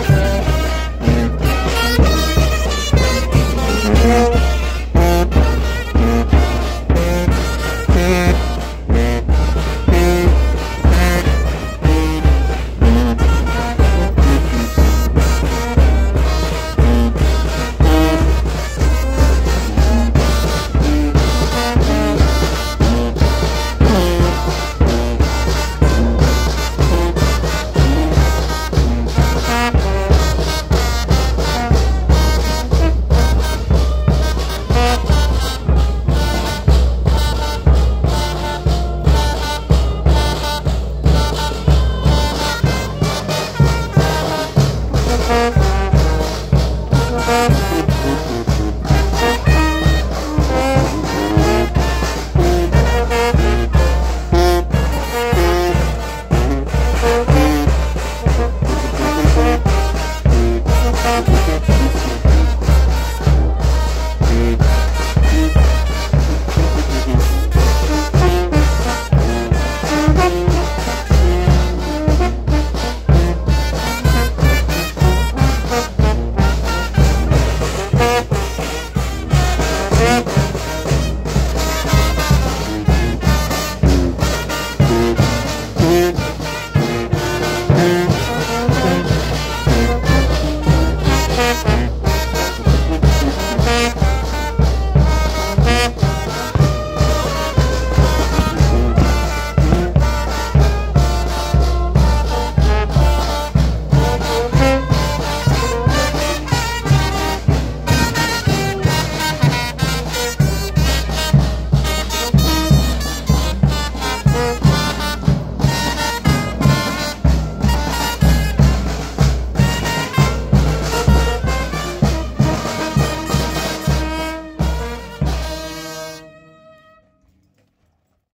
forever.